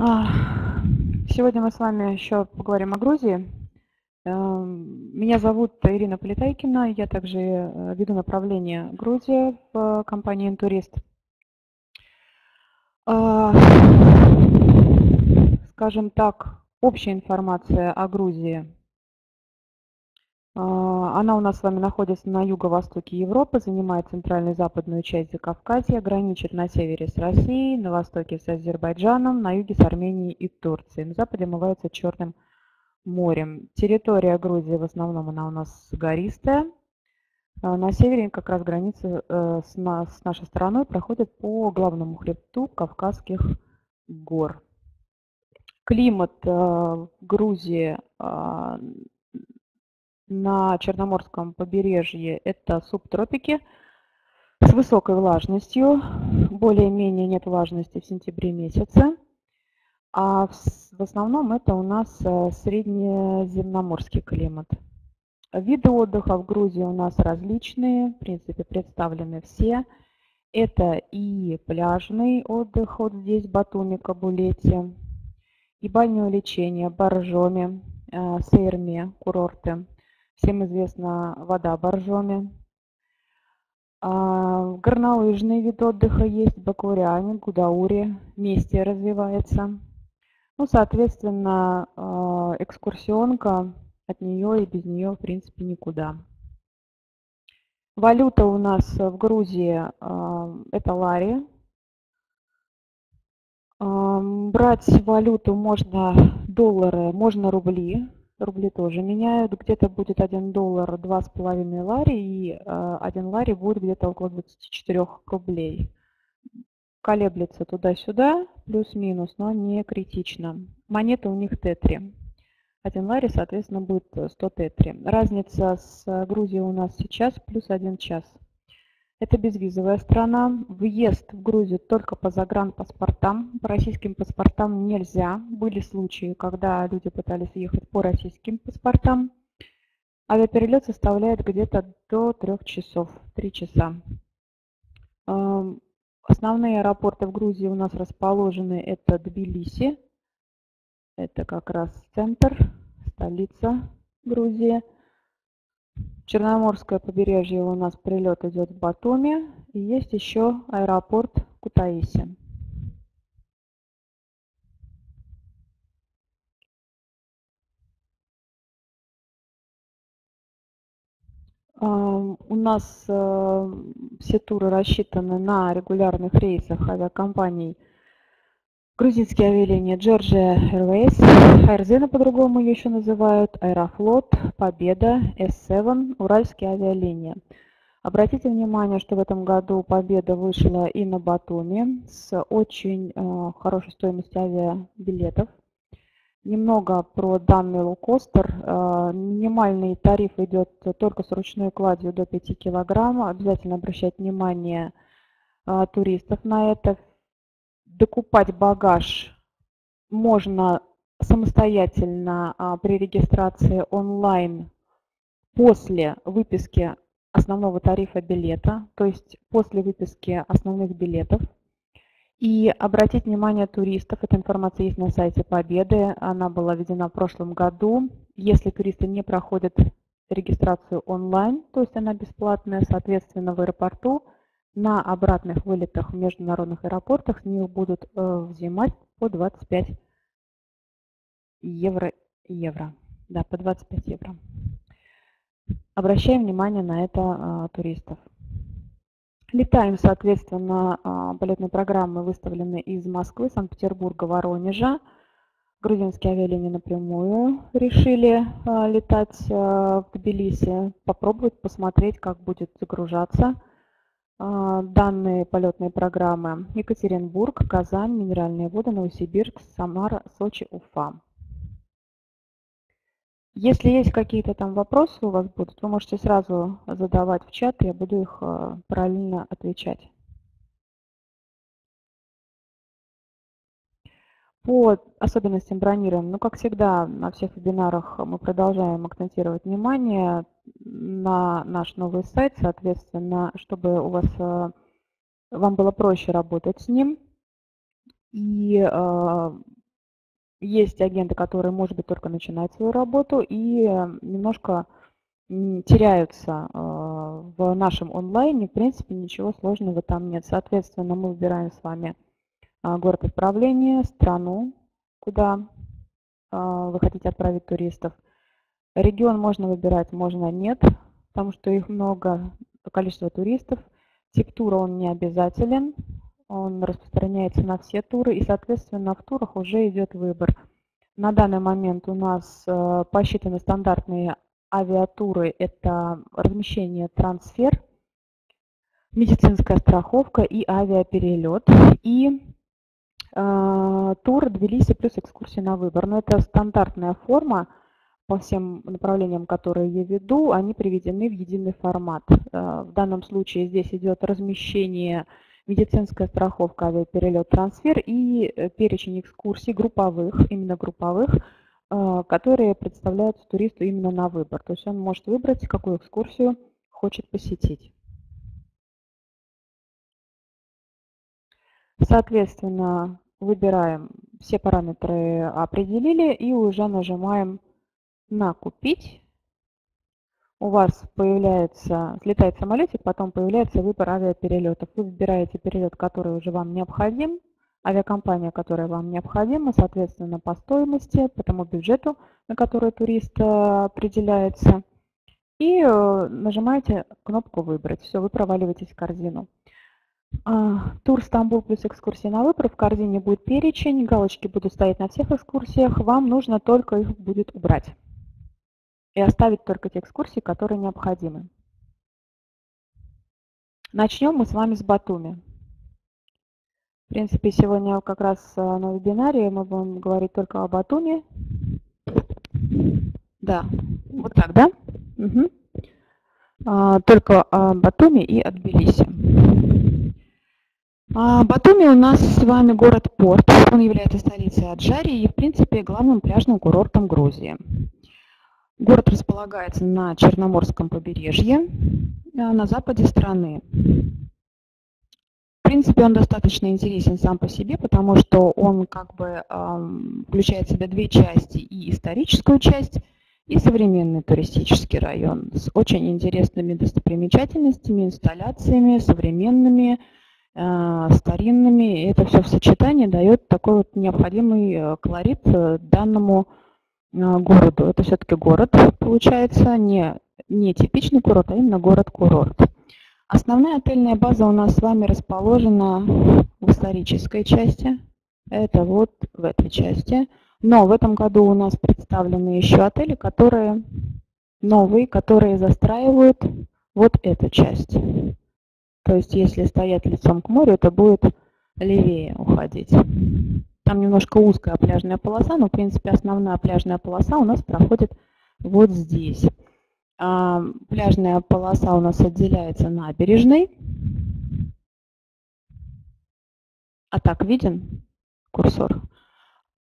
Сегодня мы с вами еще поговорим о Грузии. Эм, меня зовут Ирина Полетайкина, я также э, веду направление Грузия в компании «Интурист». Скажем так, общая информация о Грузии она у нас с вами находится на юго-востоке Европы, занимает центральную и западную часть Закавказья, граничит на севере с Россией, на востоке с Азербайджаном, на юге с Арменией и Турцией. На западе омывается Черным морем. Территория Грузии в основном она у нас гористая. А на севере как раз граница э, с нашей стороной проходит по главному хребту Кавказских гор. Климат э, Грузии а, на Черноморском побережье это субтропики с высокой влажностью. Более-менее нет влажности в сентябре месяце. А в основном это у нас э, среднеземноморский климат. Виды отдыха в Грузии у нас различные, в принципе представлены все. Это и пляжный отдых, вот здесь Батуми, Кабулете, и бальное лечение, Боржоми, э, Сейрме, курорты – Всем известна вода Боржоми. А, горнолыжный вид отдыха есть, Бакуряне, Гудаури, вместе развивается. Ну, соответственно, а, экскурсионка, от нее и без нее, в принципе, никуда. Валюта у нас в Грузии а, это лари. Брать валюту можно доллары, можно рубли рубли тоже меняют. Где-то будет 1 доллар 2,5 лари, и 1 э, лари будет где-то около 24 рублей. Колеблется туда-сюда, плюс-минус, но не критично. Монета у них тетри. 1 лари, соответственно, будет 100 тетри. Разница с Грузией у нас сейчас плюс 1 час. Это безвизовая страна. Въезд в Грузию только по загранпаспортам. По российским паспортам нельзя. Были случаи, когда люди пытались ехать по российским паспортам. Авиаперелет составляет где-то до 3 часов, 3 часа. Эм, основные аэропорты в Грузии у нас расположены. Это Тбилиси. Это как раз центр, столица Грузии. Черноморское побережье у нас прилет идет в Батуми. И есть еще аэропорт Кутаиси. У нас э, все туры рассчитаны на регулярных рейсах авиакомпаний Грузинские авиалинии Georgia Airways, Airzena по-другому ее еще называют, Аэрофлот, Победа, S7, Уральские авиалинии. Обратите внимание, что в этом году Победа вышла и на Батуми с очень э, хорошей стоимостью авиабилетов. Немного про данный лоукостер. Э, минимальный тариф идет только с ручной кладью до 5 кг. Обязательно обращать внимание э, туристов на это докупать багаж можно самостоятельно а, при регистрации онлайн после выписки основного тарифа билета, то есть после выписки основных билетов. И обратить внимание туристов, эта информация есть на сайте Победы, она была введена в прошлом году. Если туристы не проходят регистрацию онлайн, то есть она бесплатная, соответственно, в аэропорту – на обратных вылетах в международных аэропортах с них будут э, взимать по 25 евро. евро. Да, по 25 евро. Обращаем внимание на это а, туристов. Летаем, соответственно, а, полетные программы выставлены из Москвы, Санкт-Петербурга, Воронежа. Грузинские авиалинии напрямую решили а, летать в Тбилиси. Попробовать посмотреть, как будет загружаться данные полетные программы Екатеринбург, Казань, Минеральные воды, Новосибирск, Самара, Сочи, Уфа. Если есть какие-то там вопросы у вас будут, вы можете сразу задавать в чат, я буду их а, параллельно отвечать. По особенностям бронирования, ну, как всегда, на всех вебинарах мы продолжаем акцентировать внимание на наш новый сайт, соответственно, чтобы у вас, э, вам было проще работать с ним. И э, есть агенты, которые, может быть, только начинают свою работу и немножко теряются в нашем онлайне. В принципе, ничего сложного там нет. Соответственно, мы выбираем с вами город отправления, страну, куда вы хотите отправить туристов. Регион можно выбирать, можно нет, потому что их много, количество туристов. Тип тура он не обязателен, он распространяется на все туры, и, соответственно, в турах уже идет выбор. На данный момент у нас э, посчитаны стандартные авиатуры. Это размещение трансфер, медицинская страховка и авиаперелет. И э, тур Тбилиси плюс экскурсии на выбор. Но это стандартная форма по всем направлениям, которые я веду, они приведены в единый формат. Э, в данном случае здесь идет размещение медицинская страховка, авиаперелет, трансфер и э, перечень экскурсий групповых, именно групповых, э, которые представляются туристу именно на выбор. То есть он может выбрать, какую экскурсию хочет посетить. Соответственно, выбираем все параметры определили и уже нажимаем на «Купить». У вас появляется, слетает самолетик, потом появляется выбор авиаперелетов. Вы выбираете перелет, который уже вам необходим, авиакомпания, которая вам необходима, соответственно, по стоимости, по тому бюджету, на который турист э, определяется. И э, нажимаете кнопку «Выбрать». Все, вы проваливаетесь в корзину. А, тур Стамбул плюс экскурсии на выбор. В корзине будет перечень, галочки будут стоять на всех экскурсиях. Вам нужно только их будет убрать и оставить только те экскурсии, которые необходимы. Начнем мы с вами с Батуми. В принципе, сегодня как раз э, на вебинаре мы будем говорить только о Батуми. Да, вот так, да? Угу. А, только о Батуми и о Тбилиси. А, Батуми у нас с вами город-порт. Он является столицей Аджарии и, в принципе, главным пляжным курортом Грузии. Город располагается на Черноморском побережье, э, на западе страны. В принципе, он достаточно интересен сам по себе, потому что он как бы включает в себя две части, и историческую часть, и современный туристический район с очень интересными достопримечательностями, инсталляциями, современными, э, старинными. И это все в сочетании дает такой вот необходимый э, колорит данному а, городу. Это все-таки город, получается, не, не типичный курорт, а именно город-курорт. Основная отельная база у нас с вами расположена в исторической части. Это вот в этой части. Но в этом году у нас представлены еще отели, которые новые, которые застраивают вот эту часть. То есть если стоять лицом к морю, это будет левее уходить. Там немножко узкая пляжная полоса, но, в принципе, основная пляжная полоса у нас проходит вот здесь. А, пляжная полоса у нас отделяется набережной. А так виден курсор?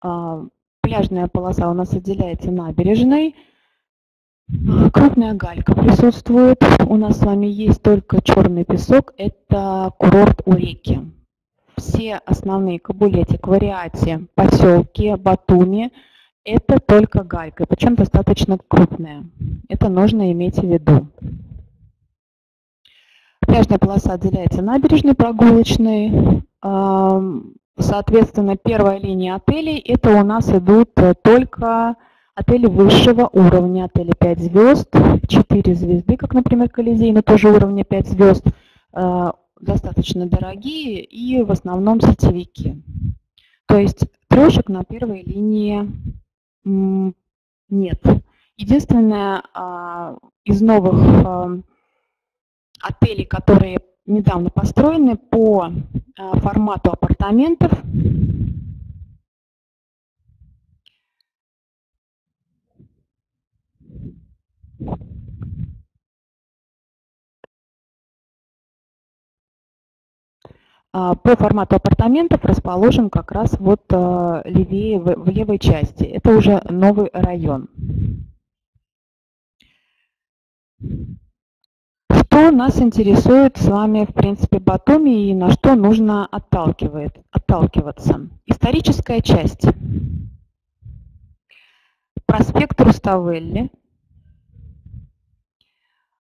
А, пляжная полоса у нас отделяется набережной. Крупная галька присутствует. У нас с вами есть только черный песок. Это курорт у реки все основные Кабулети, Квариати, поселки, Батуми – это только галька, причем достаточно крупная. Это нужно иметь в виду. Пляжная полоса отделяется набережной прогулочной. Соответственно, первая линия отелей – это у нас идут только отели высшего уровня, отели 5 звезд, 4 звезды, как, например, Колизей, но тоже уровня 5 звезд а, достаточно дорогие и в основном сетевики. То есть трешек на первой линии нет. Единственное, а, из новых а, отелей, которые недавно построены по а, формату апартаментов, А, по формату апартаментов расположен как раз вот а, левее, в левой части. Это уже новый район. Что нас интересует с вами, в принципе, Батуми и на что нужно отталкивает, отталкиваться? Историческая часть. проспект Руставелли,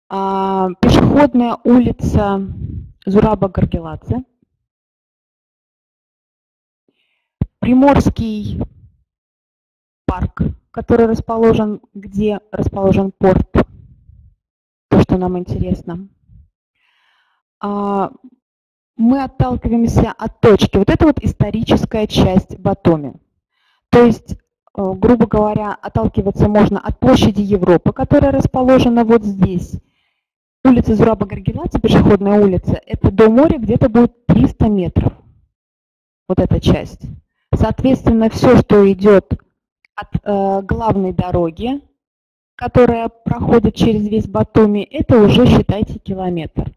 а, пешеходная улица Зураба Гаргеладзе, Приморский парк, который расположен, где расположен порт, то, что нам интересно. А, мы отталкиваемся от точки. Вот это вот историческая часть Батуми. То есть, э, грубо говоря, отталкиваться можно от площади Европы, которая расположена вот здесь. Улица Зураба Гаргеладзе, пешеходная улица, это до моря где-то будет 300 метров. Вот эта часть. Соответственно, все, что идет от э, главной дороги, которая проходит через весь Батуми, это уже, считайте, километр.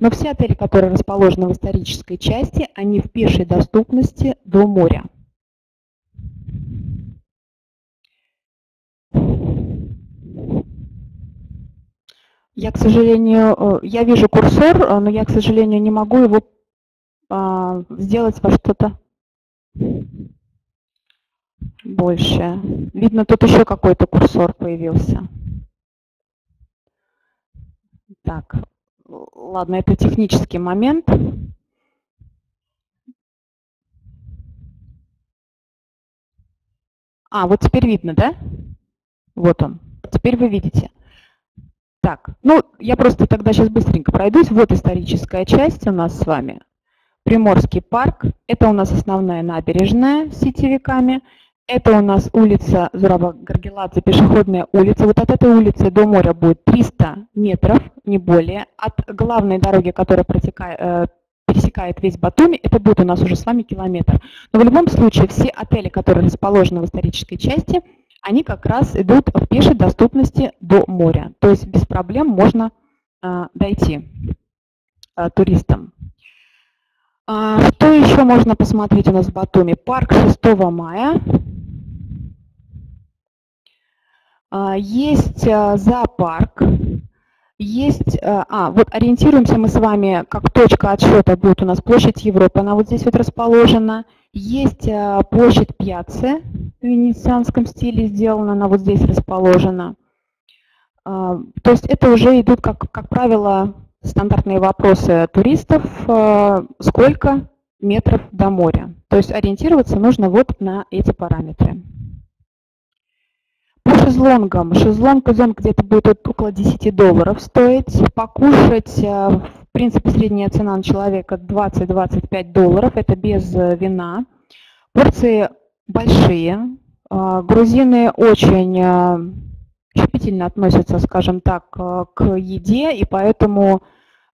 Но все отели, которые расположены в исторической части, они в пешей доступности до моря. Я, к сожалению, э, я вижу курсор, э, но я, к сожалению, не могу его а, сделать во что-то больше. Видно, тут еще какой-то курсор появился. Так, ладно, это технический момент. А, вот теперь видно, да? Вот он. Теперь вы видите. Так, ну, я просто тогда сейчас быстренько пройдусь. Вот историческая часть у нас с вами. Приморский парк. Это у нас основная набережная с сетевиками. Это у нас улица Зураба Гаргеладзе, пешеходная улица. Вот от этой улицы до моря будет 300 метров, не более. От главной дороги, которая протекает, э, пересекает весь Батуми, это будет у нас уже с вами километр. Но в любом случае все отели, которые расположены в исторической части, они как раз идут в пешей доступности до моря. То есть без проблем можно э, дойти э, туристам. А, что еще можно посмотреть у нас в Батуми? Парк 6 мая. А, есть а, зоопарк. Есть, а, вот ориентируемся мы с вами, как точка отсчета будет у нас площадь Европы, она вот здесь вот расположена. Есть площадь Пьяцы в венецианском стиле сделана, она вот здесь расположена. То есть это уже идут, как, как правило, стандартные вопросы туристов, э, сколько метров до моря. То есть ориентироваться нужно вот на эти параметры. По шезлонгам. Шезлонг зон где-то будет около 10 долларов стоить. Покушать, э, в принципе, средняя цена на человека 20-25 долларов. Это без э, вина. Порции большие. Грузины очень щепетильно относятся, скажем так, э, к еде, и поэтому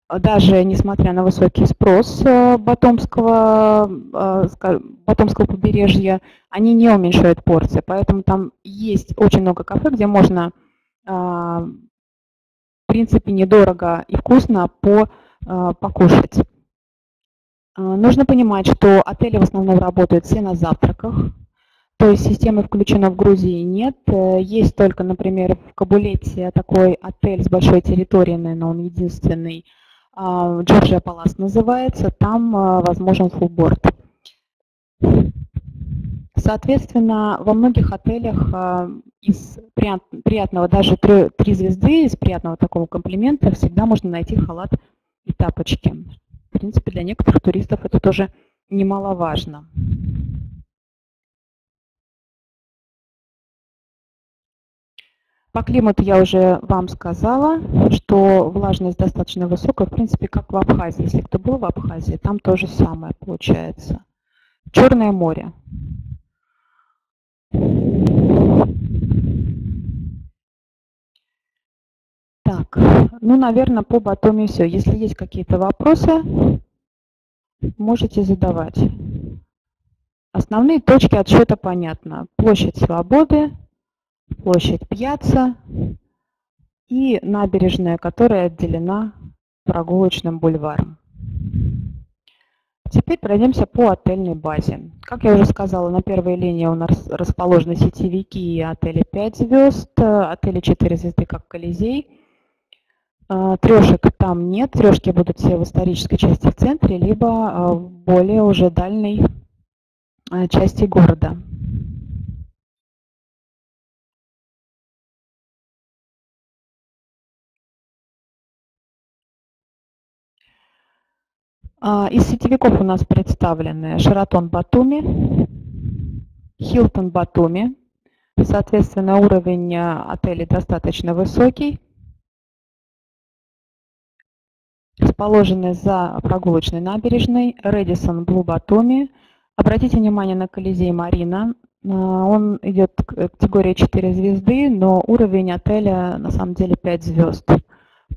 э, даже несмотря на высокий спрос э, Батомского, Батомского побережья, они не уменьшают порции. Поэтому там есть очень много кафе, где можно, в принципе, недорого и вкусно по, покушать. Нужно понимать, что отели в основном работают все на завтраках, то есть системы включена в Грузии нет. Э, есть только, например, в Кабулете такой отель с большой территорией, наверное, он единственный. Джорджия Палас называется. Там э, возможен фулборд. Соответственно, во многих отелях э, из приятного, даже три звезды, из приятного такого комплимента всегда можно найти халат и тапочки. В принципе, для некоторых туристов это тоже немаловажно. По климату я уже вам сказала, что влажность достаточно высокая, в принципе, как в Абхазии. Если кто был в Абхазии, там то же самое получается. Черное море. Так, ну, наверное, по Батуми все. Если есть какие-то вопросы, можете задавать. Основные точки отсчета понятно. Площадь Свободы, площадь Пьяца и набережная, которая отделена прогулочным бульваром. Теперь пройдемся по отельной базе. Как я уже сказала, на первой линии у нас расположены сетевики и отели 5 звезд, отели 4 звезды, как Колизей. А, Трешек там нет, трешки будут все в исторической части в центре, либо а, в более уже дальней части города. Из сетевиков у нас представлены Шератон Батуми, Хилтон Батуми. Соответственно, уровень э, отелей достаточно высокий. Расположены за прогулочной набережной Редисон Блу Батуми. Обратите внимание на Колизей Марина. Э, он идет категория 4 звезды, но уровень отеля на самом деле 5 звезд.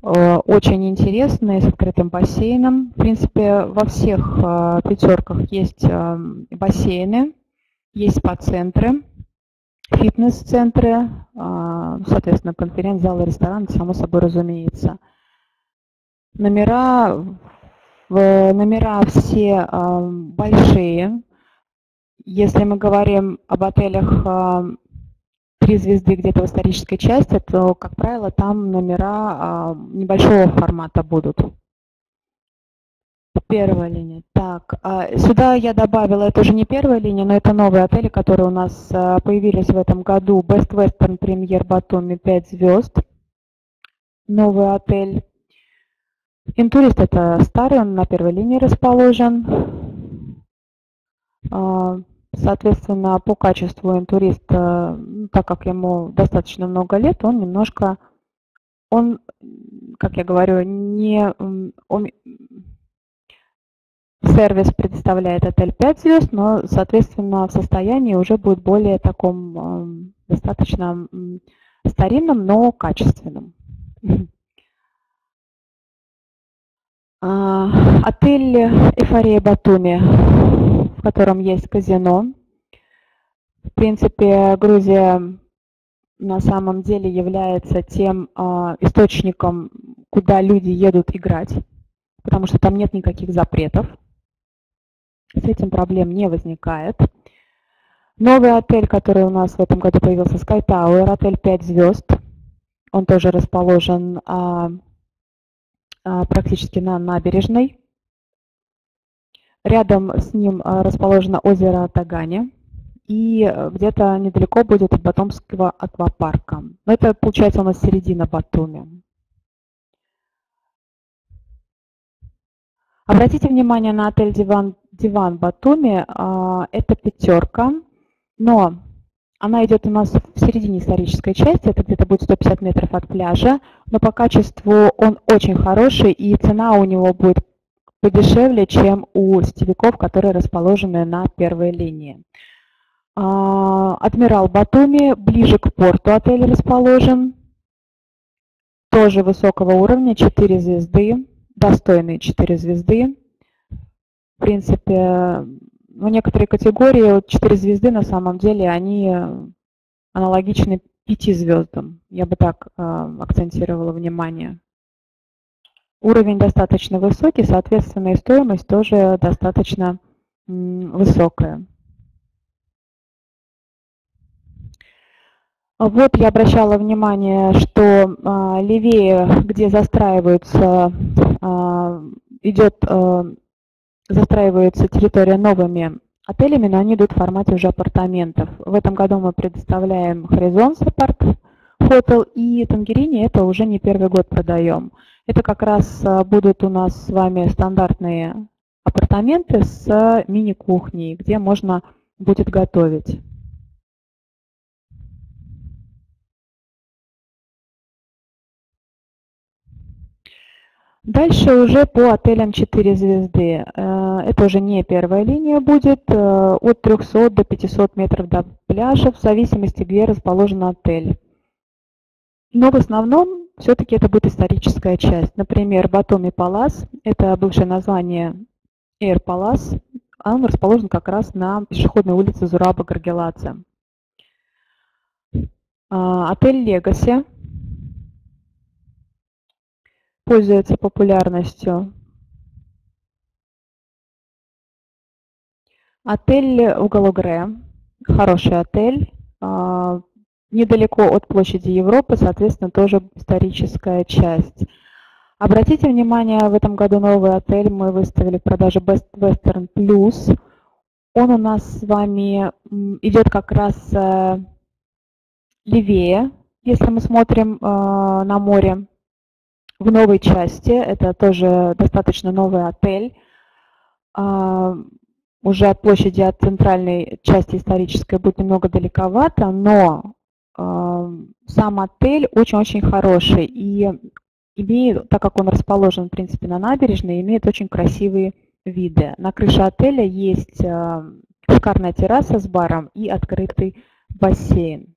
Э, очень интересный, с открытым бассейном. В принципе, во всех э, пятерках есть эм, бассейны, есть спа-центры, фитнес-центры, соответственно, конференц-залы, рестораны, само собой разумеется. Номера, номера все большие, если мы говорим об отелях три звезды где-то в исторической части, то, как правило, там номера а, небольшого формата будут. Первая линия. Так, а, сюда я добавила, это уже не первая линия, но это новые отели, которые у нас появились в этом году. Best Western Premier Батуми 5 звезд. Новый отель. Интурист это старый, он на первой линии расположен. Соответственно, по качеству интурист, ну, так как ему достаточно много лет, он немножко, он, как я говорю, не, он, сервис предоставляет отель 5 звезд, но, соответственно, в состоянии уже будет более таком достаточно старинном, но качественном. А, отель Эйфория Батуми в котором есть казино. В принципе, Грузия на самом деле является тем э, источником, куда люди едут играть, потому что там нет никаких запретов. С этим проблем не возникает. Новый отель, который у нас в этом году появился, Sky Tower, отель 5 звезд. Он тоже расположен а, а, практически на набережной. Рядом с ним а, расположено озеро Тагани. И э, где-то недалеко будет от Батумского аквапарка. Но это получается у нас середина Батуми. Обратите внимание на отель Диван, Диван Батуми. А, это пятерка, но она идет у нас в середине исторической части, это где-то будет 150 метров от пляжа, но по качеству он очень хороший, и цена у него будет подешевле, чем у сетевиков, которые расположены на первой линии. А, Адмирал Батуми, ближе к порту отель расположен. Тоже высокого уровня, 4 звезды, достойные 4 звезды. В принципе, ну, некоторые категории, 4 звезды на самом деле, они аналогичны 5 звездам. Я бы так э, акцентировала внимание. Уровень достаточно высокий, соответственно, и стоимость тоже достаточно высокая. Вот я обращала внимание, что а, левее, где застраиваются, а, идет, а, застраивается территория новыми отелями, но они идут в формате уже апартаментов. В этом году мы предоставляем Horizons Apart Hotel и Тангерини, это уже не первый год продаем. Это как раз а, будут у нас с вами стандартные апартаменты с мини-кухней, где можно будет готовить. Дальше уже по отелям 4 звезды. Э, это уже не первая линия будет, э, от 300 до 500 метров до пляжа, в зависимости, где расположен отель. Но в основном все-таки это будет историческая часть. Например, Батоми Палас, это бывшее название Palace, а он расположен как раз на пешеходной улице Зураба Гаргеладзе. А, отель Легаси пользуется популярностью. Отель Угологре, хороший отель, а, недалеко от площади Европы, соответственно, тоже историческая часть. Обратите внимание, в этом году новый отель мы выставили в продаже Best Western Plus. Он у нас с вами идет как раз э, левее, если мы смотрим э, на море. В новой части, это тоже достаточно новый отель. а, уже от площади, от центральной части исторической будет немного далековато, но сам отель очень-очень хороший и имеет, так как он расположен, в принципе, на набережной, имеет очень красивые виды. На крыше отеля есть а, шикарная терраса с баром и открытый бассейн.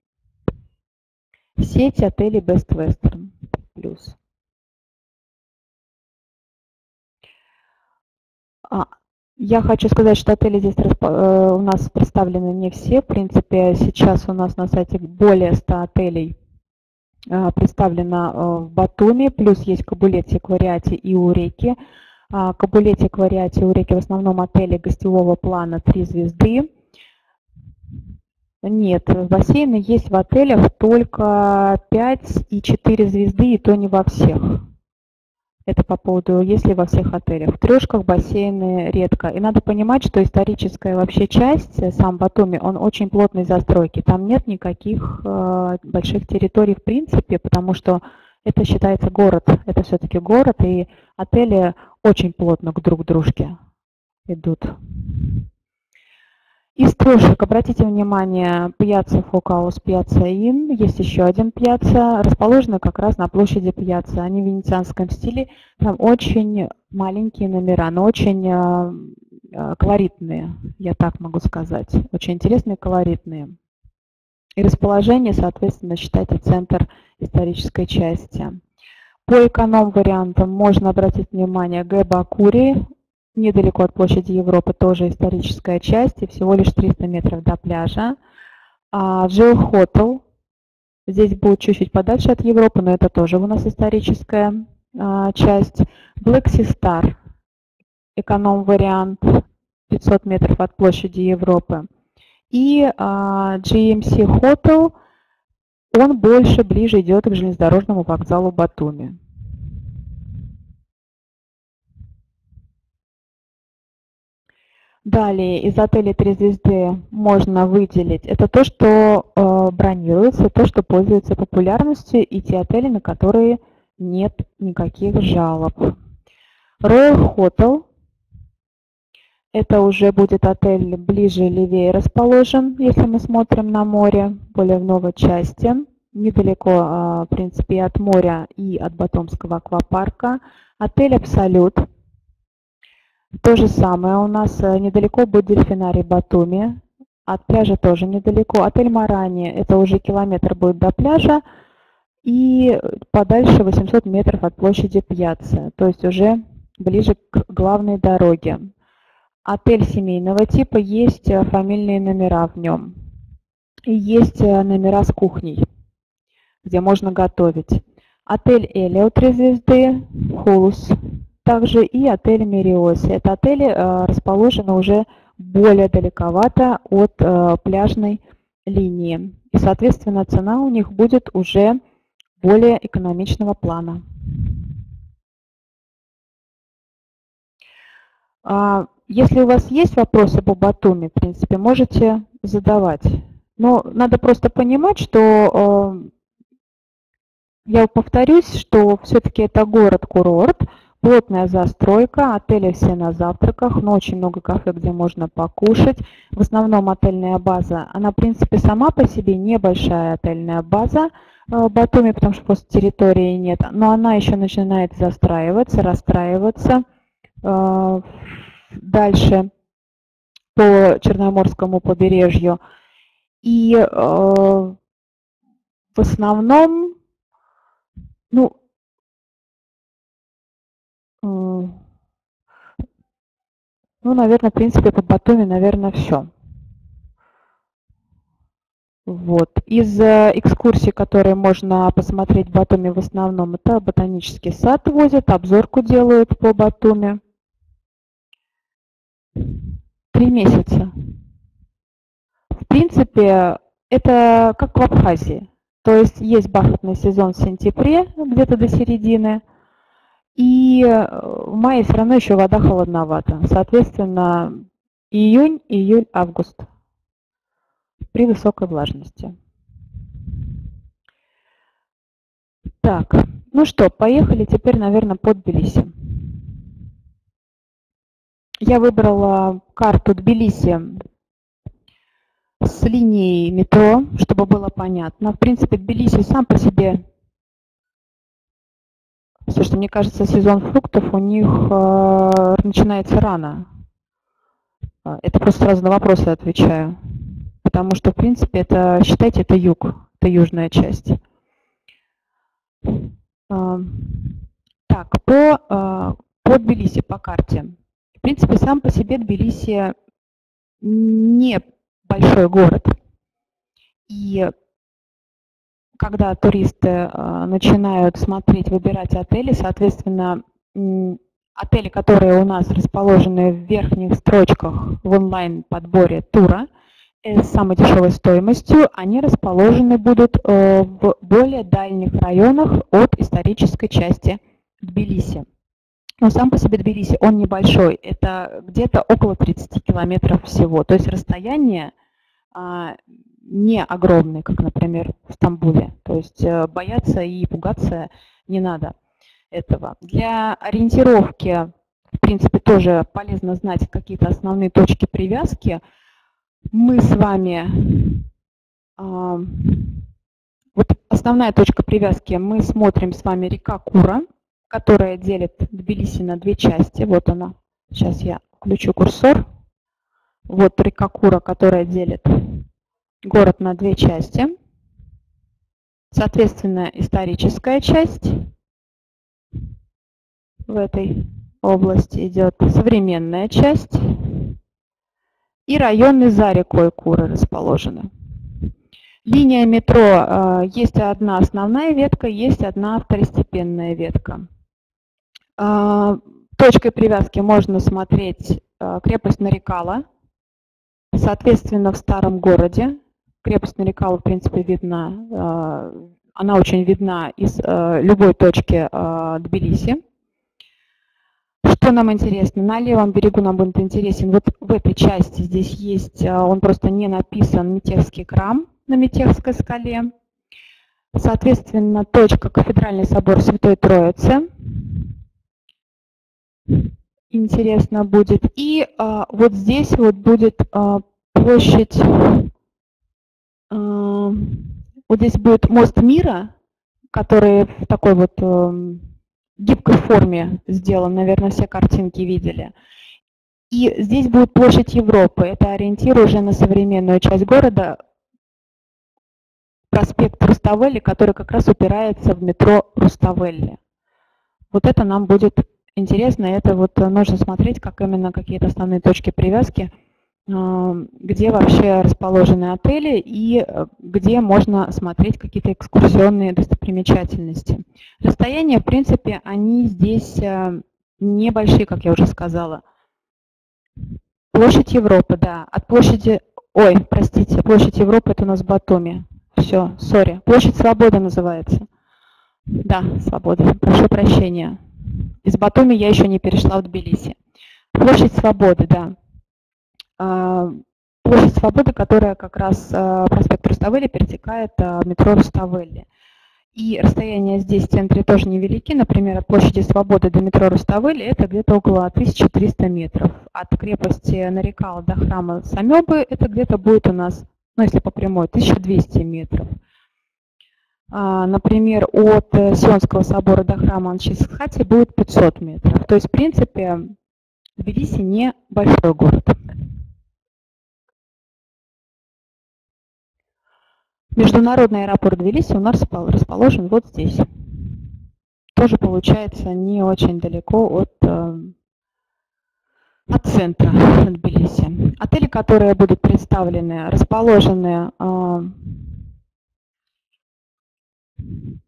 Сеть отелей Best Western Plus. Я хочу сказать, что отели здесь э, у нас представлены не все. В принципе, сейчас у нас на сайте более 100 отелей э, представлено э, в Батуми, плюс есть Кабулет, Секвариате и Уреки. А, Кабулет, Секвариате и Уреки в основном отели гостевого плана 3 звезды. Нет, бассейны есть в отелях только 5 и 4 звезды, и то не во всех. Это по поводу, если во всех отелях. В трешках бассейны редко. И надо понимать, что историческая вообще часть, э, сам Батуми, он очень плотной застройки. Там нет никаких э, больших территорий в принципе, потому что это считается город. Это все-таки город, и отели очень плотно друг к дружке идут. Из трешек, обратите внимание, пьяца Фокаус, пьяца Ин, есть еще один пьяца, расположенный как раз на площади пьяца. Они в венецианском стиле, там очень маленькие номера, но очень э, э, колоритные, я так могу сказать. Очень интересные, колоритные. И расположение, соответственно, считайте центр исторической части. По эконом-вариантам можно обратить внимание Гэбакури, недалеко от площади Европы, тоже историческая часть, и всего лишь 300 метров до пляжа. А Джил Хотел, здесь будет чуть-чуть подальше от Европы, но это тоже у нас историческая а, часть. Black Sea Star, эконом-вариант, 500 метров от площади Европы. И а, GMC Hotel, он больше, ближе идет к железнодорожному вокзалу Батуми. Далее из отеля 3 звезды можно выделить. Это то, что э, бронируется, то, что пользуется популярностью, и те отели, на которые нет никаких жалоб. Royal Hotel. Это уже будет отель ближе левее расположен, если мы смотрим на море, более в новой части. Недалеко, э, в принципе, от моря и от Батомского аквапарка. Отель Абсолют. То же самое у нас э, недалеко будет дельфинарий Батуми. От пляжа тоже недалеко. Отель Марани, это уже километр будет до пляжа. И подальше 800 метров от площади Пьяцца, то есть уже ближе к главной дороге. Отель семейного типа, есть э, фамильные номера в нем. И есть э, номера с кухней, где можно готовить. Отель Элио 3 звезды, Хулус также и отель Мериоси. Это отели э, расположены уже более далековато от э, пляжной линии. И, соответственно, цена у них будет уже более экономичного плана. А, если у вас есть вопросы по Батуми, в принципе, можете задавать. Но надо просто понимать, что э, я повторюсь, что все-таки это город-курорт, Плотная застройка, отели все на завтраках, но очень много кафе, где можно покушать. В основном отельная база, она в принципе сама по себе небольшая отельная база э, Батуми, потому что просто территории нет, но она еще начинает застраиваться, расстраиваться. Э, дальше по Черноморскому побережью. И э, в основном, ну, ну, наверное, в принципе, по Батуми, наверное, все. Вот. Из э, экскурсий, которые можно посмотреть в Батуми в основном, это ботанический сад возят, обзорку делают по Батуми. Три месяца. В принципе, это как в Абхазии. То есть есть бархатный сезон в сентябре, где-то до середины, и э, в мае все равно еще вода холодновата. Соответственно, июнь, июль, август при высокой влажности. Так, ну что, поехали теперь, наверное, под Тбилиси. я выбрала карту Тбилиси с линией метро, чтобы было понятно. В принципе, Тбилиси сам по себе, все, что мне кажется, сезон фруктов у них э, начинается рано. А, это просто сразу на вопросы отвечаю. Потому что, в принципе, это, считайте, это юг, это южная часть. А, так, по, а, по Тбилиси, по карте. В принципе, сам по себе Тбилиси не большой город. И когда туристы начинают смотреть, выбирать отели, соответственно, отели, которые у нас расположены в верхних строчках в онлайн-подборе тура э, с самой дешевой стоимостью, они расположены будут э, в более дальних районах от исторической части Тбилиси. Но сам по себе Тбилиси, он небольшой, это где-то около 30 километров всего. То есть расстояние а, не огромное, как, например, в Стамбуле. То есть э, бояться и пугаться не надо этого. Для ориентировки, в принципе, тоже полезно знать какие-то основные точки привязки. Мы с вами, э, вот основная точка привязки, мы смотрим с вами река Кура, которая делит Тбилиси на две части. Вот она. Сейчас я включу курсор. Вот река Кура, которая делит город на две части. Соответственно, историческая часть в этой области идет современная часть и районы за рекой Куры расположены. Линия метро, э, есть одна основная ветка, есть одна второстепенная ветка. Э, точкой привязки можно смотреть э, крепость Нарикала, соответственно, в старом городе. Крепость Нарикала, в принципе, видна, она очень видна из любой точки Тбилиси. Что нам интересно? На левом берегу нам будет интересен, вот в этой части здесь есть, он просто не написан, Метехский храм на Метехской скале. Соответственно, точка Кафедральный собор Святой Троицы. Интересно будет. И а, вот здесь вот будет а, площадь, вот здесь будет мост мира, который в такой вот эм, гибкой форме сделан, наверное, все картинки видели. И здесь будет площадь Европы. Это ориентир уже на современную часть города, проспект Руставели, который как раз упирается в метро Руставели. Вот это нам будет интересно. Это вот нужно смотреть, как именно какие-то основные точки привязки – где вообще расположены отели и э, где можно смотреть какие-то экскурсионные достопримечательности. Расстояния, в принципе, они здесь э, небольшие, как я уже сказала. Площадь Европы, да. От площади... Ой, простите, площадь Европы это у нас Батуми. Все, сори. Площадь Свободы называется. Да, Свобода. Прошу прощения. Из Батуми я еще не перешла в Тбилиси. Площадь Свободы, да. А, площадь Свободы, которая как раз а, проспект Руставели перетекает в метро Руставели. И расстояние здесь в центре тоже невелики. Например, от площади Свободы до метро Руставели это где-то около 1300 метров. От крепости Нарекал до храма Самебы это где-то будет у нас, ну если по прямой, 1200 метров. А, например, от э, Сионского собора до храма Анчисхати будет 500 метров. То есть, в принципе, Тбилиси не большой город. Международный аэропорт Тбилиси у нас расположен вот здесь. Тоже получается не очень далеко от, э, от центра Тбилиси. Отели, которые будут представлены, расположены э,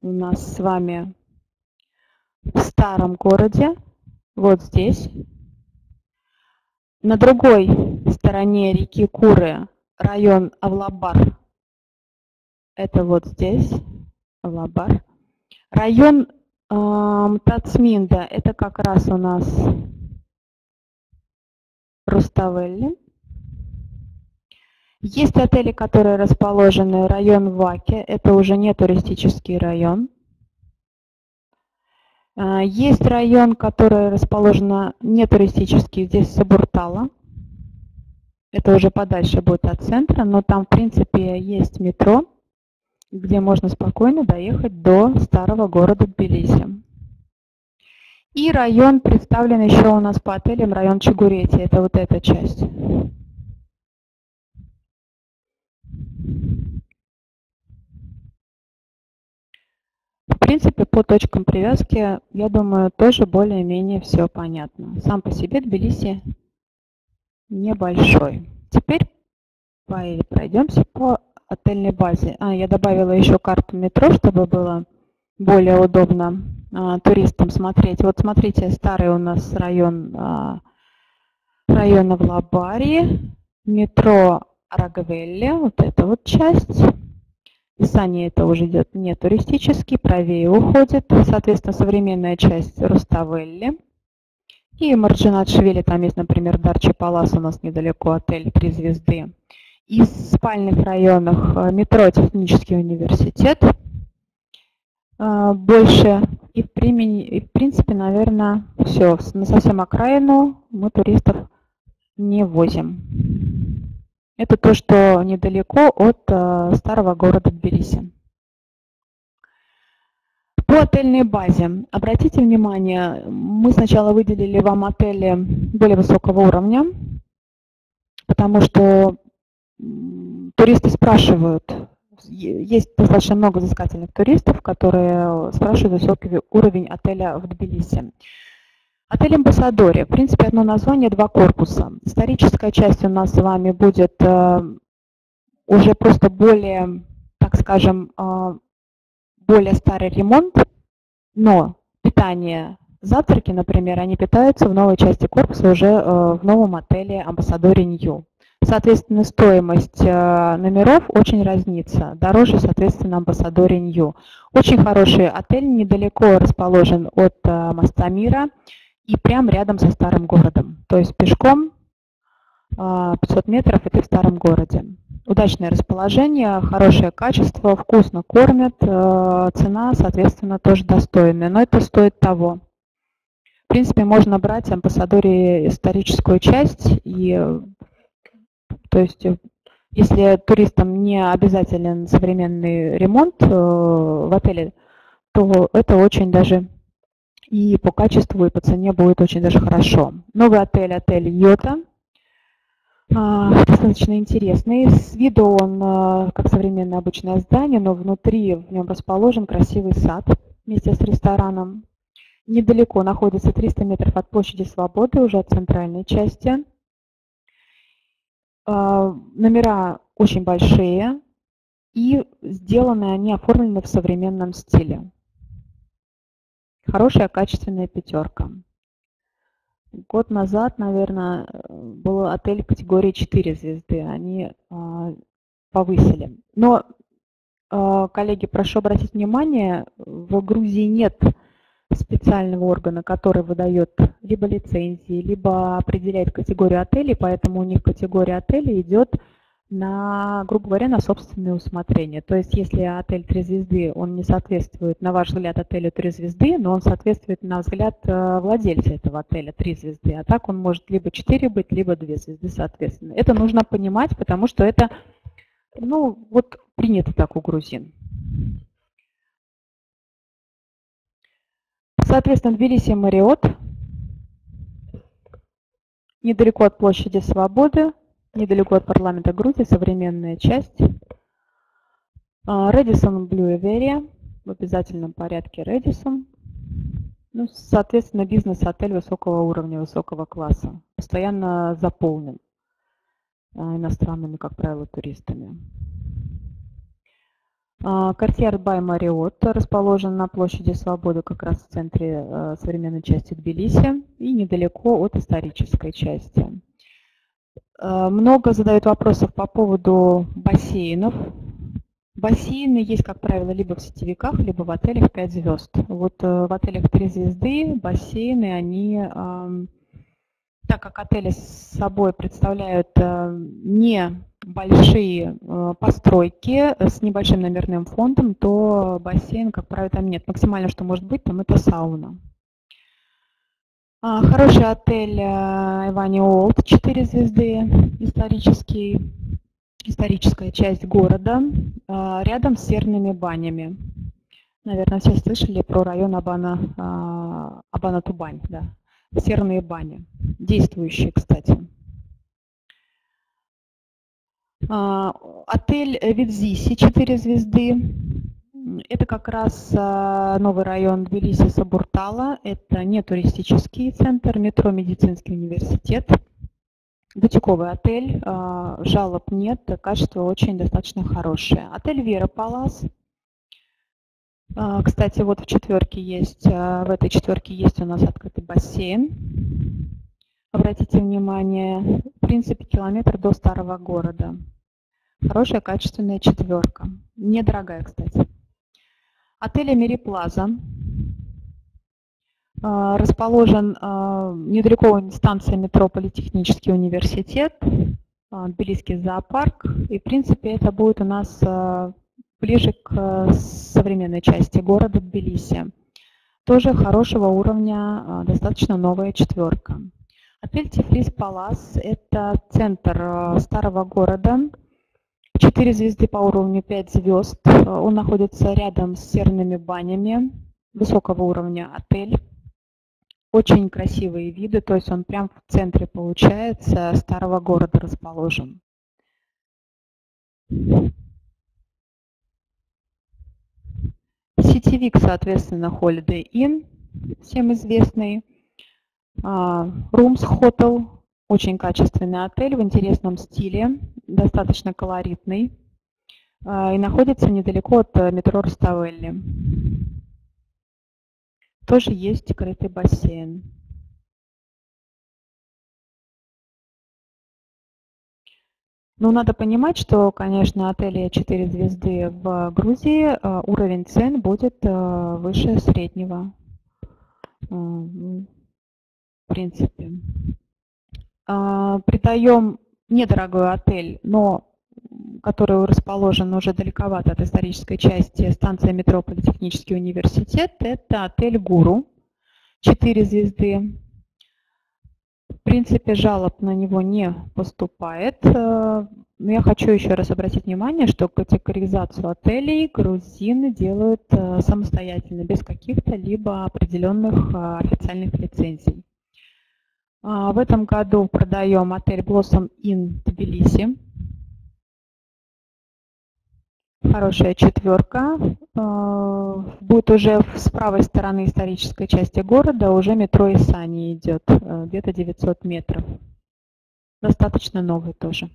у нас с вами в старом городе, вот здесь. На другой стороне реки Куры район Авлабар это вот здесь, Лабар. Район э, Тацминда, это как раз у нас Руставелли. Есть отели, которые расположены район Ваке, это уже не туристический район. А, есть район, который расположен не туристический, здесь Сабуртала. Это уже подальше будет от центра, но там, в принципе, есть метро, где можно спокойно доехать до старого города Тбилиси. И район представлен еще у нас по отелям, район Чигурети, это вот эта часть. В принципе, по точкам привязки, я думаю, тоже более-менее все понятно. Сам по себе Тбилиси небольшой. Теперь пройдемся по отельной базе. А, я добавила еще карту метро, чтобы было более удобно а, туристам смотреть. Вот смотрите, старый у нас район а, района в Лабаре, метро Рагвелли, вот эта вот часть. Писание это уже идет не туристический, правее уходит. Соответственно, современная часть Руставелли. И Марджинат Швели, там есть, например, Дарчи Палас, у нас недалеко отель «Три звезды». Из спальных районах а, метро Технический университет – а, больше. И в, и в принципе, наверное, все. На совсем окраину мы туристов не возим. Это то, что недалеко от э, старого города Тбилиси. По отельной базе. Обратите внимание, мы сначала выделили вам отели более высокого уровня, потому что туристы спрашивают, есть достаточно много взыскательных туристов, которые спрашивают высокий уровень отеля в Тбилиси. Отель Амбассадоре. В принципе, одно название, два корпуса. Историческая часть у нас с вами будет э, уже просто более, так скажем, э, более старый ремонт, но питание, завтраки, например, они питаются в новой части корпуса уже э, в новом отеле Амбассадоре Нью. Соответственно, стоимость э, номеров очень разнится. Дороже, соответственно, Амбассадоре Нью. Очень хороший отель, недалеко расположен от э, моста Мира и прямо рядом со старым городом. То есть пешком 500 э, метров и ты в старом городе. Удачное расположение, хорошее качество, вкусно кормят, цена, соответственно, тоже достойная, но это стоит того. В принципе, можно брать амбассадоре историческую часть и то есть э, если туристам не обязателен современный ремонт э, в отеле, то это очень даже и по качеству, и по цене будет очень даже хорошо. Новый отель, отель Йота. А, достаточно интересный. С виду он э, как современное обычное здание, но внутри в нем расположен красивый сад вместе с рестораном. Недалеко находится 300 метров от площади Свободы, уже от центральной части. А, номера очень большие, и сделаны они, оформлены в современном стиле. Хорошая качественная пятерка. Год назад, наверное, был отель категории 4 звезды. Они а, повысили. Но, а, коллеги, прошу обратить внимание, в Грузии нет специального органа, который выдает либо лицензии, либо определяет категорию отелей, поэтому у них категория отелей идет на, грубо говоря, на собственное усмотрение. То есть, если отель 3 звезды, он не соответствует, на ваш взгляд, отелю 3 звезды, но он соответствует, на взгляд э, владельца этого отеля 3 звезды. А так он может либо 4 быть, либо 2 звезды, соответственно. Это нужно понимать, потому что это, ну, вот принято так у грузин. Соответственно, Тбилиси Мариот, недалеко от площади Свободы, недалеко от парламента Грузии, современная часть. Редисон Блю Эверия, в обязательном порядке Редисон. Ну, соответственно, бизнес-отель высокого уровня, высокого класса. Постоянно заполнен а, иностранными, как правило, туристами. Картьер Бай Мариот расположен на площади Свободы, как раз в центре э, современной части Тбилиси и недалеко от исторической части. Э, много задают вопросов по поводу бассейнов. Бассейны есть, как правило, либо в сетевиках, либо в отелях 5 звезд. Вот э, в отелях 3 звезды бассейны, они так как отели с собой представляют э, небольшие э, постройки с небольшим номерным фондом, то бассейн, как правило, там нет. Максимально, что может быть, там это сауна. А, хороший отель Ивани Олд, 4 звезды, исторический, историческая часть города, рядом с серными банями. Наверное, все слышали про район Абана, а, Абана-Тубань, да серные бани, действующие, кстати. А, отель Видзиси, 4 звезды. Это как раз а, новый район Тбилиси Сабуртала. Это не туристический центр, метро Медицинский университет. Бутиковый отель, а, жалоб нет, качество очень достаточно хорошее. Отель Вера Палас – кстати, вот в четверке есть, в этой четверке есть у нас открытый бассейн. Обратите внимание, в принципе, километр до старого города. Хорошая, качественная четверка. Недорогая, кстати. Отель Амери Плаза. А, расположен недалеко от станции метро Политехнический университет, Тбилисский зоопарк. И, в принципе, это будет у нас ближе к современной части города Тбилиси. Тоже хорошего уровня, а, достаточно новая четверка. Отель Тифлис Палас – это центр э, старого города. Четыре звезды по уровню 5 звезд. Он находится рядом с серными банями высокого уровня отель. Очень красивые виды, то есть он прям в центре получается, старого города расположен. Сетевик, соответственно, Holiday Inn, всем известный. Rooms Hotel, очень качественный отель в интересном стиле, достаточно колоритный. А, и находится недалеко от э, метро Руставелли. Тоже есть крытый бассейн. Ну, надо понимать, что, конечно, отели 4 звезды в Грузии э, уровень цен будет э, выше среднего. Принципе. А, Придаем недорогой отель, но который расположен уже далековато от исторической части станции метро Политехнический университет, это отель «Гуру». 4 звезды в принципе, жалоб на него не поступает. Э, но я хочу еще раз обратить внимание, что категоризацию отелей грузины делают э, самостоятельно, без каких-то либо определенных э, официальных лицензий. А, в этом году продаем отель Blossom Inn Тбилиси. Хорошая четверка. А, будет уже с правой стороны исторической части города, уже метро Исани идет, э, где-то 900 метров. Достаточно новый тоже.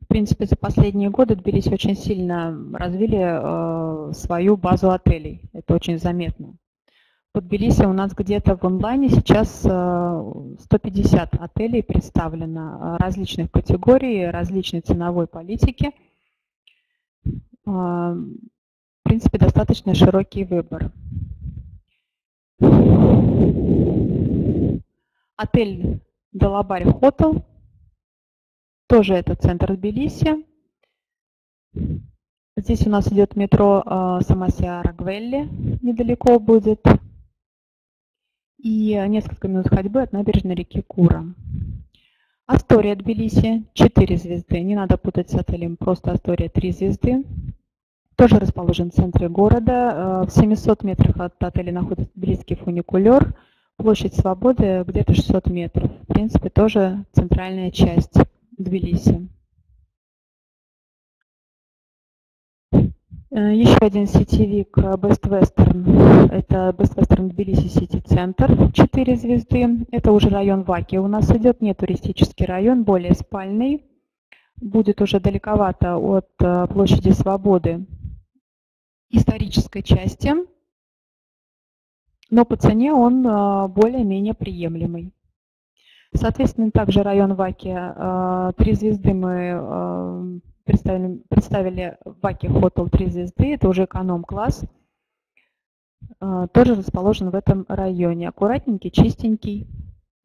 В принципе, за последние годы Тбилиси очень сильно развили э, свою базу отелей. Это очень заметно. В Тбилиси у нас где-то в онлайне сейчас 150 э, отелей представлено э, различных категорий, различной ценовой политики. Э, в принципе, достаточно широкий выбор. Отель Далабарь Хотел. Тоже это центр Тбилиси. Здесь у нас идет метро Самасиара Гвелли, недалеко будет и несколько минут ходьбы от набережной реки Кура. Астория Тбилиси 4 звезды. Не надо путать с отелем, просто Астория 3 звезды. Тоже расположен в центре города. Э, в 700 метрах от отеля находится близкий фуникулер. Площадь свободы где-то 600 метров. В принципе, тоже центральная часть Тбилиси. Еще один сетевик э, Best Western. Это Best Western Тбилиси Сити Центр, 4 звезды. Это уже район Ваки. У нас идет не туристический район, более спальный. Будет уже далековато от э, площади Свободы исторической части. Но по цене он более-менее приемлемый. Соответственно, также район Ваки. Три звезды мы представили, представили Ваки Hotel 3 звезды, это уже эконом-класс. тоже расположен в этом районе. Аккуратненький, чистенький,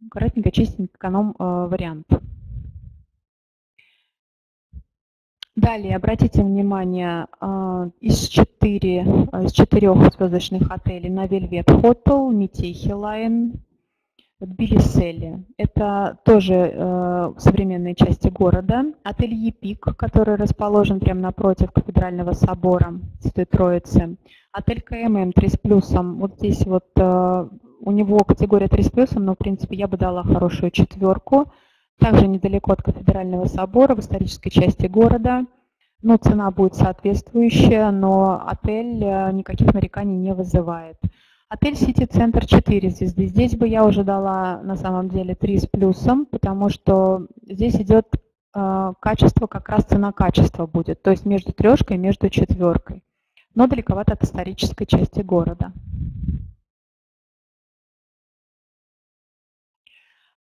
аккуратненько, чистенький эконом-вариант. Далее, обратите внимание, из, 4, из 4 звездочных отелей на Velvet Hotel, Митехи Line, Тбилисели. Это тоже э, современные части города. Отель Епик, который расположен прямо напротив кафедрального собора Святой Троицы. Отель КММ 3 с плюсом. Вот здесь вот э, у него категория 3 с плюсом, но в принципе я бы дала хорошую четверку. Также недалеко от кафедрального собора, в исторической части города. Ну, цена будет соответствующая, но отель э, никаких нареканий не вызывает. Отель Сити Центр 4 звезды. Здесь бы я уже дала на самом деле 3 с плюсом, потому что здесь идет э, качество, как раз цена-качество будет, то есть между трешкой и между четверкой, но далековато от исторической части города.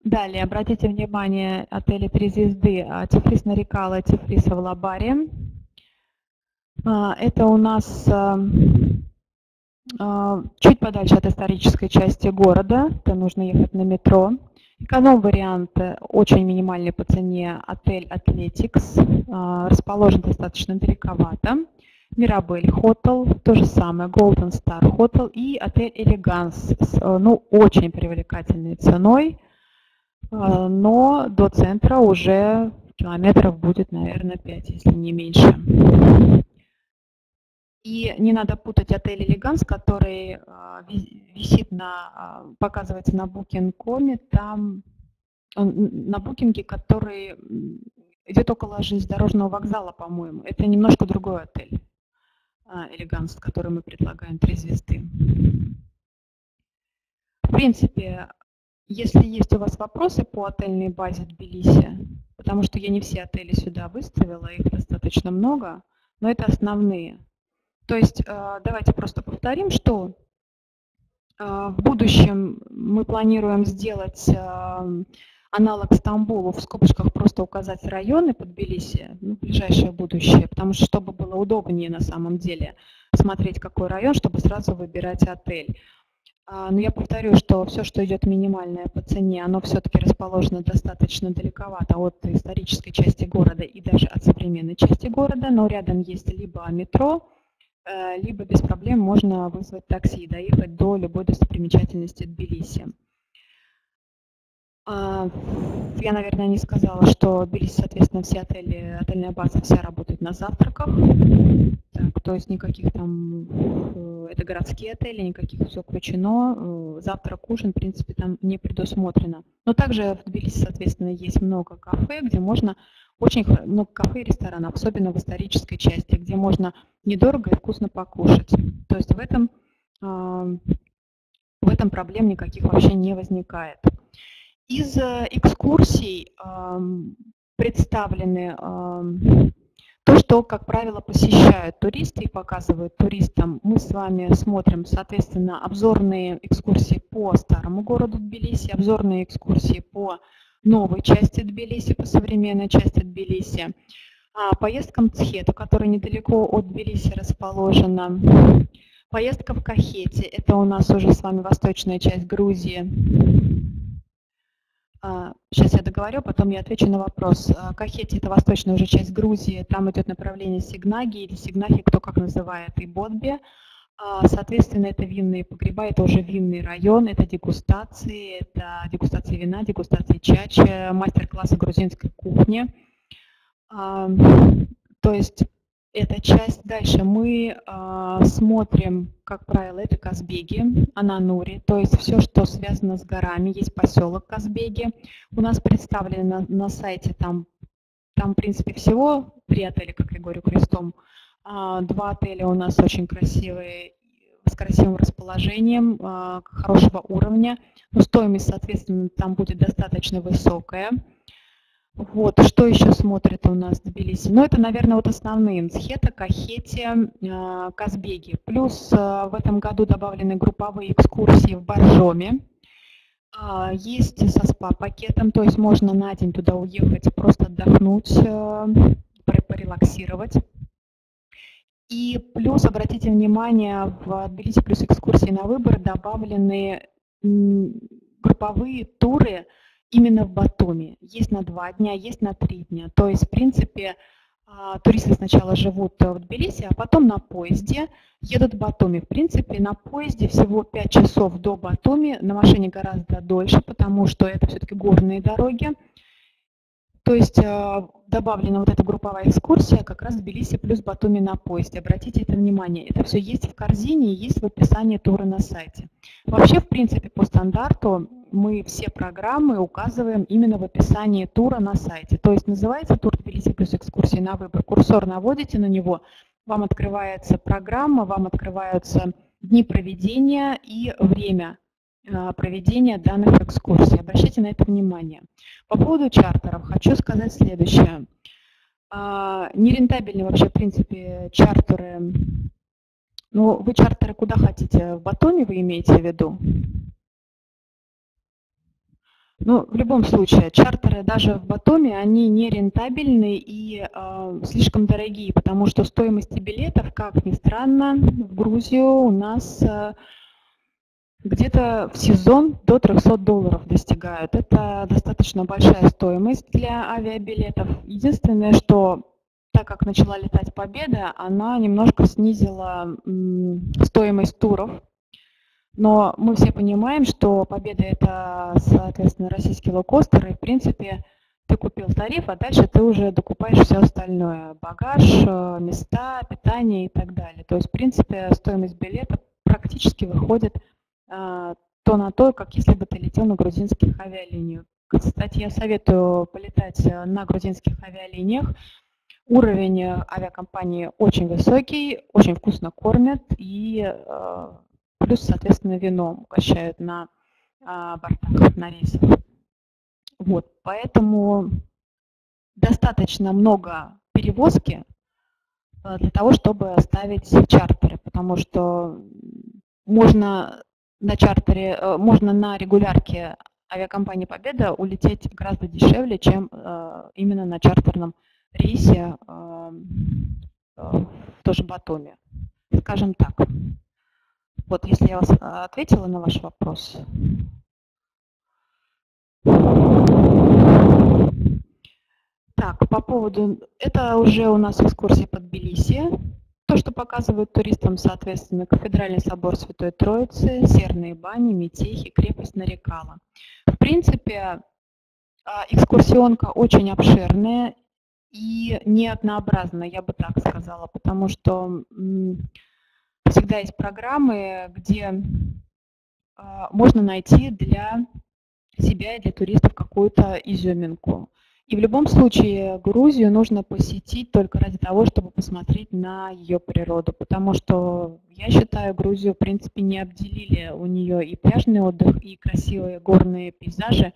Далее, обратите внимание, отели 3 звезды а, Тифлис Нарикала, Тифлиса в Лабаре. А, это у нас а, а, чуть подальше от исторической части города, то нужно ехать на метро. Эконом-вариант очень минимальный по цене отель Athletics, а, расположен достаточно далековато. Мирабель Hotel, то же самое, Golden Star Hotel и отель Elegance с а, ну, очень привлекательной ценой, но до центра уже километров будет, наверное, 5, если не меньше. И не надо путать отель «Элеганс», который а, висит на, а, показывается на Booking.com, там на букинге, который идет около железнодорожного вокзала, по-моему. Это немножко другой отель а, «Элеганс», который мы предлагаем, три звезды. В принципе, если есть у вас вопросы по отельной базе Тбилиси, потому что я не все отели сюда выставила, их достаточно много, но это основные – то есть э, давайте просто повторим, что э, в будущем мы планируем сделать аналог Стамбулу, в скобочках просто указать районы под Тбилиси ну, ближайшее будущее, потому что чтобы было удобнее на самом деле смотреть, какой район, чтобы сразу выбирать отель. А, но я повторю, что все, что идет минимальное по цене, оно все-таки расположено достаточно далековато от исторической части города и даже от современной части города, но рядом есть либо метро, либо без проблем можно вызвать такси и доехать до любой достопримечательности Тбилиси. А, я, наверное, не сказала, что Тбилиси, соответственно, все отели, отельная база вся работает на завтраках. Так, то есть никаких там, э, это городские отели, никаких все включено. Э, завтрак, ужин, в принципе, там не предусмотрено. Но также в Тбилиси, соответственно, есть много кафе, где можно очень много кафе и ресторанов, особенно в исторической части, где можно недорого и вкусно покушать. То есть в этом, в этом проблем никаких вообще не возникает. Из э, экскурсий представлены то, что, как правило, посещают туристы и показывают туристам. Мы с вами смотрим, соответственно, обзорные экскурсии по старому городу Тбилиси, обзорные экскурсии по новой части Тбилиси, по современной части Тбилиси, а, поездка в Мцхету, которая недалеко от Тбилиси расположена, поездка в Кахете, это у нас уже с вами восточная часть Грузии, Сейчас а, я договорю, потом я отвечу на вопрос. А, Кахети – это восточная уже часть Грузии, там идет направление Сигнаги или Сигнахи, кто как называет, и Бодби. А, соответственно, это винные погреба, это уже винный район, это дегустации, это дегустации вина, дегустации чача, мастер-классы грузинской кухни. То есть эта часть. Дальше мы э, смотрим, как правило, это Казбеги, Ананури, то есть все, что связано с горами. Есть поселок Казбеги. У нас представлено на, на сайте там, там, в принципе, всего три отеля, как я говорю, крестом. А, два отеля у нас очень красивые, с красивым расположением, а, хорошего уровня. Но стоимость, соответственно, там будет достаточно высокая. Вот, что еще смотрит у нас в Тбилиси? Ну, это, наверное, вот основные. Мцхета, Кахети, а, Казбеги. Плюс в этом году добавлены групповые экскурсии в Боржоме. Есть со СПА-пакетом, то есть можно на день туда уехать, просто отдохнуть, порелаксировать. И плюс, обратите внимание, в Тбилиси плюс экскурсии на выбор добавлены групповые туры именно в Батуми. Есть на два дня, есть на три дня. То есть, в принципе, а, туристы сначала живут в Тбилиси, а потом на поезде едут в Батуми. В принципе, на поезде всего 5 часов до Батуми, на машине гораздо дольше, потому что это все-таки горные дороги. То есть а, добавлена вот эта групповая экскурсия как раз Тбилиси плюс Батуми на поезде. Обратите это внимание, это все есть в корзине и есть в описании тура на сайте. Вообще, в принципе, по стандарту мы все программы указываем именно в описании тура на сайте. То есть называется тур Тбилиси плюс экскурсии на выбор. Курсор наводите на него, вам открывается программа, вам открываются дни проведения и время проведения данных экскурсий. Обращайте на это внимание. По поводу чартеров хочу сказать следующее. А, нерентабельны вообще, в принципе, чартеры. Ну, вы чартеры куда хотите? В Батоне вы имеете в виду? Ну, в любом случае, чартеры даже в Батоме, они не рентабельны и э, слишком дорогие, потому что стоимости билетов, как ни странно, в Грузию у нас э, где-то в сезон до 300 долларов достигают. Это достаточно большая стоимость для авиабилетов. Единственное, что так как начала летать Победа, она немножко снизила стоимость туров. Но мы все понимаем, что Победа – это, соответственно, российский лоукостер, и, в принципе, ты купил тариф, а дальше ты уже докупаешь все остальное. Багаж, э, места, питание и так далее. То есть, в принципе, стоимость билета практически выходит то на то, как если бы ты летел на грузинских авиалиниях. Кстати, я советую полетать э, на грузинских авиалиниях. Уровень э, авиакомпании очень высокий, очень вкусно кормят и э, плюс, соответственно, вино угощают на а, бортах, на рейсах. Вот, поэтому достаточно много перевозки для того, чтобы ставить чартеры, потому что можно на чартере, э, можно на регулярке авиакомпании «Победа» улететь гораздо дешевле, чем э, именно на чартерном рейсе э, в тоже Батуми. Скажем так. Вот, если я вас ответила на ваш вопрос. Так, по поводу... Это уже у нас экскурсия под Тбилиси. То, что показывают туристам, соответственно, кафедральный собор Святой Троицы, серные бани, метехи, крепость Нарекала. В принципе, а, экскурсионка очень обширная и неоднообразная, я бы так сказала, потому что всегда есть программы, где а, можно найти для себя и для туристов какую-то изюминку. И в любом случае Грузию нужно посетить только ради того, чтобы посмотреть на ее природу, потому что я считаю, Грузию, в принципе, не обделили. У нее и пляжный отдых, и красивые горные пейзажи,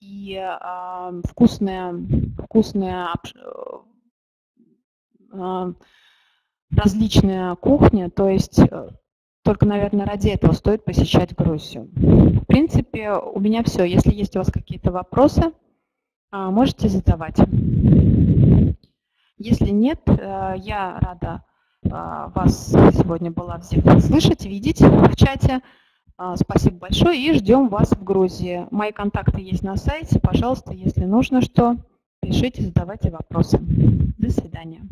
и э, вкусная, вкусная э, различная кухня, то есть э, только, наверное, ради этого стоит посещать Грузию. В принципе, у меня все. Если есть у вас какие-то вопросы, можете задавать. Если нет, э, я рада а, вас сегодня была всех слышать, видеть в чате. А, спасибо большое и ждем вас в Грузии. Мои контакты есть на сайте. Пожалуйста, если нужно что, пишите, задавайте вопросы. До свидания.